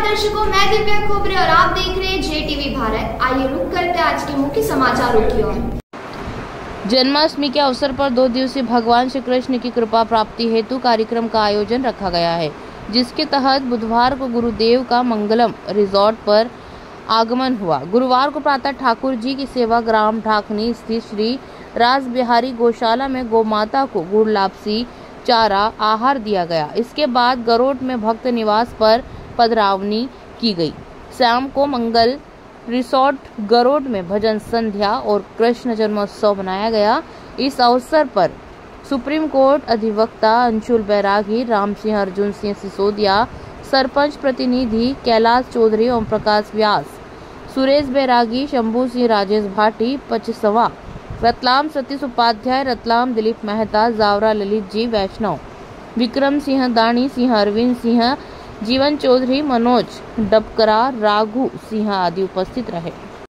दर्शकों, मैं दिव्या खोबरे और आप देख रहे हैं जे टीवी भारत। आइए रुक करते आज के मुख्य समाचारों की ओर। जन्माष्टमी के अवसर पर दो दिवसीय भगवान श्री कृष्ण की कृपा प्राप्ति हेतु कार्यक्रम का आयोजन रखा गया है, जिसके तहत बुधवार को गुरुदेव का मंगलम रिजॉर्ट पर आगमन हुआ। गुरुवार को प्रातः ठाकुर जी की सेवा ग्राम ढाकनी स्थित श्री राज बिहारी गौशाला में गौमाता को गुड़, लापसी, चारा, आहार दिया गया। इसके बाद गरोट में भक्त निवास पर पधरावनी की गई। शाम को मंगल रिसोर्ट गरोड में भजन संध्या और कृष्ण जन्मोत्सव मनाया गया। इस अवसर पर सुप्रीम कोर्ट अधिवक्ता अंशुल बैरागी राम सिंह अर्जुन सिंह सिसोदिया, सरपंच प्रतिनिधि कैलाश चौधरी ओम प्रकाश व्यास, सुरेश बैरागी, शंभू सिंह, राजेश भाटी, पचसवा, रतलाम सतीश उपाध्याय, रतलाम दिलीप मेहता, जावरा ललित जी वैष्णव, विक्रम सिंह दानी सिंह, अरविंद सिंह जीवन चौधरी मनोज डबकरा राघु सिंह आदि उपस्थित रहे।